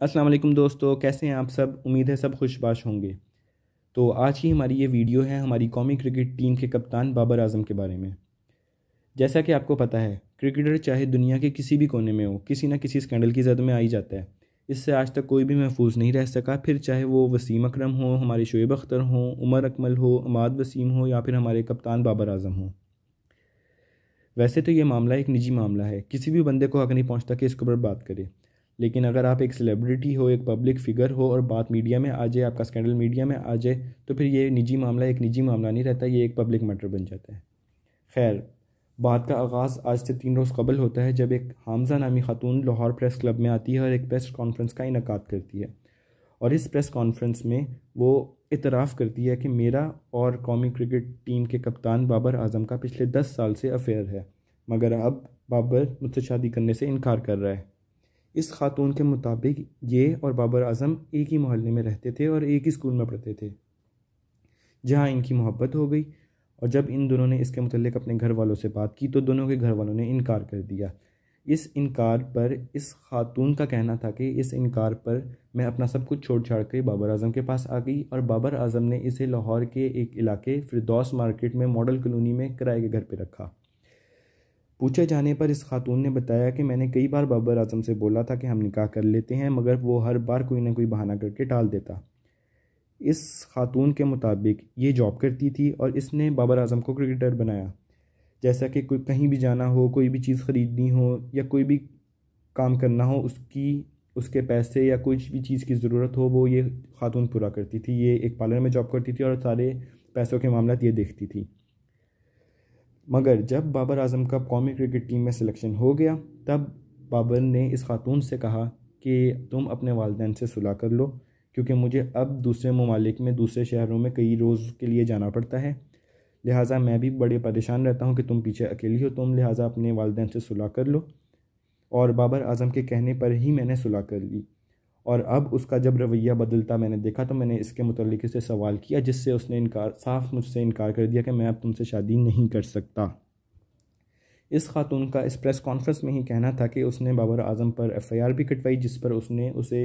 अस्सलाम वालेकुम दोस्तों, कैसे हैं आप सब? उम्मीद है सब खुशबाश होंगे। तो आज की हमारी ये वीडियो है हमारी कौमी क्रिकेट टीम के कप्तान बाबर आज़म के बारे में। जैसा कि आपको पता है, क्रिकेटर चाहे दुनिया के किसी भी कोने में हो, किसी ना किसी स्कैंडल की जद में आ ही जाता है। इससे आज तक कोई भी महफूज नहीं रह सका, फिर चाहे वो वसीम अकरम हो, हमारे शोएब अख्तर हों, उमर अकमल हो, अमाद वसीम हो, या फिर हमारे कप्तान बाबर आज़म हो। वैसे तो ये मामला एक निजी मामला है, किसी भी बंदे को हक नहीं पहुँचता कि इसके ऊपर बात करे। लेकिन अगर आप एक सेलिब्रिटी हो, एक पब्लिक फ़िगर हो और बात मीडिया में आ जाए, आपका स्कैंडल मीडिया में आ जाए तो फिर ये निजी मामला एक निजी मामला नहीं रहता, ये एक पब्लिक मैटर बन जाता है। खैर, बात का आगाज़ आज से तीन रोज़ कबल होता है जब एक हामजा नामी खातून लाहौर प्रेस क्लब में आती है और एक प्रेस कॉन्फ्रेंस का इनका करती है। और इस प्रेस कॉन्फ्रेंस में वो इतराफ़ करती है कि मेरा और कौमी क्रिकेट टीम के कप्तान बाबर आज़म का पिछले दस साल से अफेयर है, मगर अब बाबर मुझसे शादी करने से इनकार कर रहा है। इस खातून के मुताबिक ये और बाबर आज़म एक ही मोहल्ले में रहते थे और एक ही स्कूल में पढ़ते थे, जहाँ इनकी मोहब्बत हो गई। और जब इन दोनों ने इसके मतलब अपने घर वालों से बात की तो दोनों के घर वालों ने इनकार कर दिया। इस इनकार पर, इस खातून का कहना था कि इस इनकार पर मैं अपना सब कुछ छोड़ छाड़ कर बाबर आज़म के पास आ गई और बाबर आज़म ने इसे लाहौर के एक इलाके, फिरदौस मार्केट में मॉडल कॉलोनी में किराए के घर पर रखा। पूछे जाने पर इस खातून ने बताया कि मैंने कई बार बाबर आज़म से बोला था कि हम निकाह कर लेते हैं, मगर वो हर बार कोई ना कोई बहाना करके टाल देता। इस खातून के मुताबिक ये जॉब करती थी और इसने बाबर आज़म को क्रिकेटर बनाया। जैसा कि कोई कहीं भी जाना हो, कोई भी चीज़ ख़रीदनी हो या कोई भी काम करना हो, उसकी, उसके पैसे या कुछ भी चीज़ की ज़रूरत हो, वो ये खातून पूरा करती थी। ये एक पार्लर में जॉब करती थी और सारे पैसों के मामला ये देखती थी। मगर जब बाबर आज़म का कौमी क्रिकेट टीम में सिलेक्शन हो गया, तब बाबर ने इस खातून से कहा कि तुम अपने वालदेन से सुलह कर लो, क्योंकि मुझे अब दूसरे ममालिक में, दूसरे शहरों में कई रोज़ के लिए जाना पड़ता है। लिहाजा मैं भी बड़े परेशान रहता हूँ कि तुम पीछे अकेली हो, तुम लिहाजा अपने वालदेन से सुलह कर लो। और बाबर आज़म के कहने पर ही मैंने सुलह कर ली। और अब उसका जब रवैया बदलता मैंने देखा तो मैंने इसके मतलब से सवाल किया, जिससे उसने इनकार, साफ़ मुझसे इनकार कर दिया कि मैं अब तुमसे शादी नहीं कर सकता। इस खातून का, इस प्रेस कॉन्फ्रेंस में ही कहना था कि उसने बाबर आज़म पर एफआईआर भी कटवाई, जिस पर उसने उसे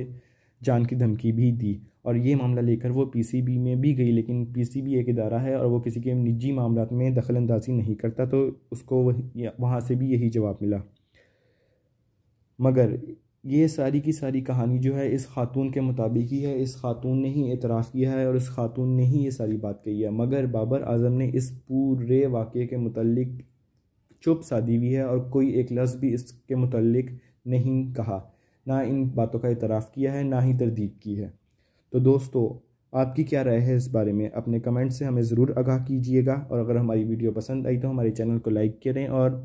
जान की धमकी भी दी। और ये मामला लेकर वो पीसीबी में भी गई, लेकिन पीसीबी एक इदारा है और वो किसी के निजी मामला में दखल अंदाजी नहीं करता तो उसको वहाँ से भी यही जवाब मिला। मगर ये सारी की सारी कहानी जो है इस खातून के मुताबिक ही है, इस खातून ने ही एतराफ़ किया है और इस खातून ने ही ये सारी बात कही है। मगर बाबर आज़म ने इस पूरे वाक़े के मतलब चुप साधी हुई है और कोई एक लफ्ज़ भी इसके मतलब नहीं कहा। ना इन बातों का एतराफ़ किया है, ना ही तरदीद की है। तो दोस्तों, आपकी क्या राय है इस बारे में? अपने कमेंट से हमें ज़रूर आगाह कीजिएगा और अगर हमारी वीडियो पसंद आई तो हमारे चैनल को लाइक करें और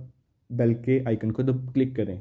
बेल के आइकन को दब क्लिक करें।